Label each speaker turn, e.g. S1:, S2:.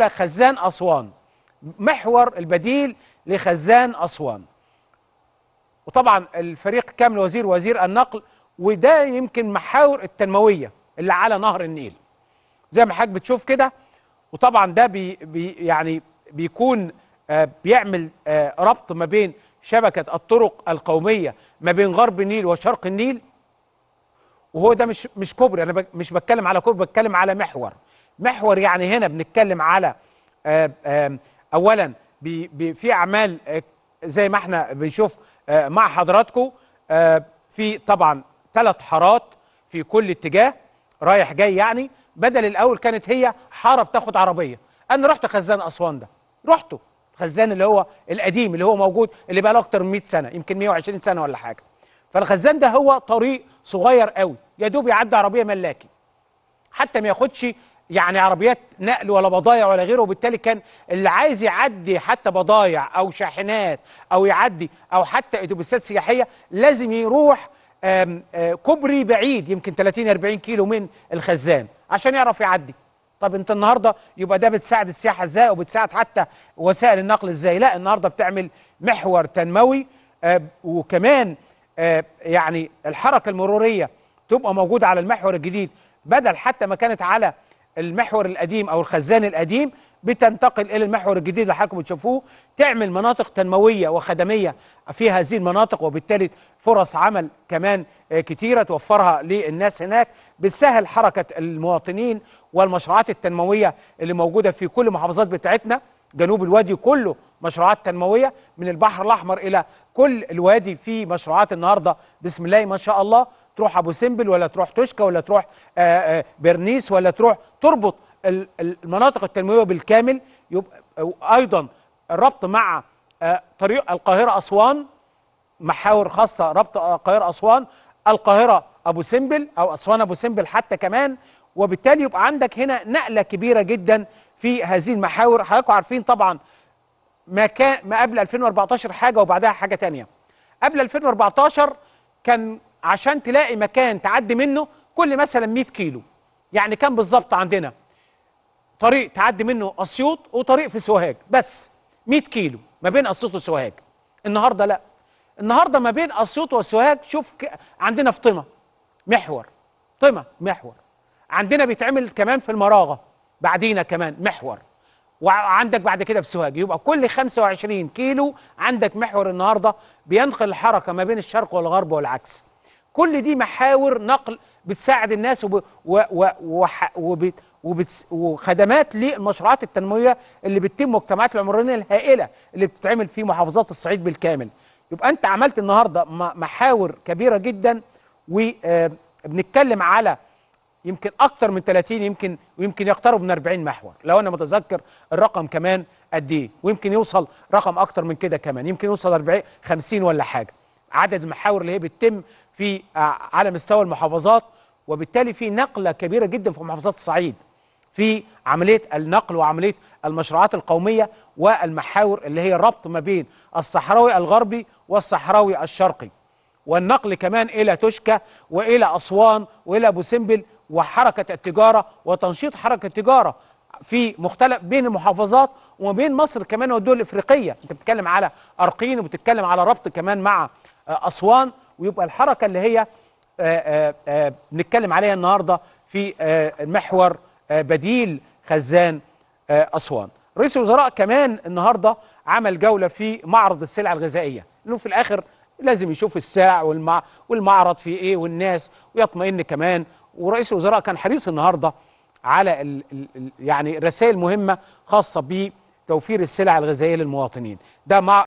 S1: الدولة خزان أسوان. محور البديل لخزان أسوان. وطبعا الفريق كامل وزير وزير النقل وده يمكن محاور التنموية اللي على نهر النيل. زي ما حضرتك بتشوف كده وطبعا ده بي بي يعني بيكون آه بيعمل آه ربط ما بين شبكة الطرق القومية ما بين غرب النيل وشرق النيل. وهو ده مش مش كوبري أنا مش بتكلم على كوبري بتكلم على محور. محور يعني هنا بنتكلم على آآ آآ اولا في أعمال زي ما إحنا بنشوف مع حضراتكم في طبعا ثلاث حارات في كل اتجاه رايح جاي يعني بدل الأول كانت هي حارة بتاخد عربية. أنا رحت خزان أسوان ده رحته خزان اللي هو القديم اللي هو موجود اللي بقى له أكتر من 100 سنة يمكن 120 سنة ولا حاجة. فالخزان ده هو طريق صغير قوي يا دوب يعدي عربية ملاكي حتى ما ياخدش يعني عربيات نقل ولا بضايع ولا غيره وبالتالي كان اللي عايز يعدي حتى بضايع أو شاحنات أو يعدي أو حتى أتوبيسات سياحية لازم يروح آم كوبري بعيد يمكن 30 40 كيلو من الخزان عشان يعرف يعدي. طب أنت النهارده يبقى ده بتساعد السياحة إزاي؟ وبتساعد حتى وسائل النقل إزاي؟ لا النهارده بتعمل محور تنموي وكمان يعني الحركة المرورية تبقى موجودة على المحور الجديد بدل حتى ما كانت على المحور القديم أو الخزان القديم بتنتقل إلى المحور الجديد اللي حضراتكم بتشوفوه. تعمل مناطق تنموية وخدمية في هذه المناطق وبالتالي فرص عمل كمان كتيرة توفرها للناس هناك. بتسهل حركة المواطنين والمشروعات التنموية اللي موجودة في كل المحافظات بتاعتنا. جنوب الوادي كله مشروعات تنموية من البحر الأحمر إلى كل الوادي في مشروعات النهارده. بسم الله ما شاء الله. تروح أبو سمبل ولا تروح توشكا ولا تروح آآ آآ برنيس ولا تروح تربط المناطق التنموية بالكامل يبقى أيضا الربط مع طريق القاهرة أسوان محاور خاصة ربط القاهرة أسوان القاهرة أبو سمبل أو أسوان أبو سمبل حتى كمان وبالتالي يبقى عندك هنا نقلة كبيرة جدا في هذه المحاور. حضراتكم عارفين طبعا ما كان ما قبل 2014 حاجة وبعدها حاجة تانية. قبل 2014 كان عشان تلاقي مكان تعدي منه كل مثلا 100 كيلو. يعني كان بالظبط عندنا؟ طريق تعدي منه أسيوط وطريق في سوهاج. بس 100 كيلو ما بين أسيوط وسوهاج. النهارده لا. النهارده ما بين أسيوط وسوهاج شوف عندنا في طمة. محور. طمة محور. عندنا بيتعمل كمان في المراغة. بعدينا كمان محور. وعندك بعد كده في سوهاج. يبقى كل 25 كيلو عندك محور النهارده بينقل الحركة ما بين الشرق والغرب والعكس. كل دي محاور نقل بتساعد الناس وب... و... و... وح... وب... وبتس... وخدمات للمشروعات التنموية اللي بتتم المجتمعات العمرانية الهائلة اللي بتتعمل في محافظات الصعيد بالكامل. يبقى أنت عملت النهارده محاور كبيرة جدا وبنتكلم على يمكن أكتر من 30 يمكن ويمكن يقترب من 40 محور. لو أنا متذكر الرقم كمان قد إيه؟ ويمكن يوصل رقم أكتر من كده كمان. يمكن يوصل 40 50 ولا حاجة. عدد المحاور اللي هي بتتم في على مستوى المحافظات وبالتالي في نقلة كبيرة جدا في محافظات الصعيد في عملية النقل وعملية المشروعات القومية والمحاور اللي هي الربط ما بين الصحراوي الغربي والصحراوي الشرقي. والنقل كمان إلى توشكا وإلى أسوان وإلى أبو سمبل وحركة التجارة وتنشيط حركة التجارة في مختلف بين المحافظات وما بين مصر كمان والدول الإفريقية. أنت بتتكلم على أرقين وبتتكلم على ربط كمان مع أسوان ويبقى الحركة اللي هي بنتكلم عليها النهارده في المحور بديل خزان أسوان. رئيس الوزراء كمان النهارده عمل جولة في معرض السلع الغذائية. إنه في الآخر لازم يشوف السلع والمع... والمعرض فيه إيه والناس ويطمئن كمان. ورئيس الوزراء كان حريص النهارده على ال... ال... يعني رسائل مهمة خاصة بتوفير السلع الغذائية للمواطنين. ده مع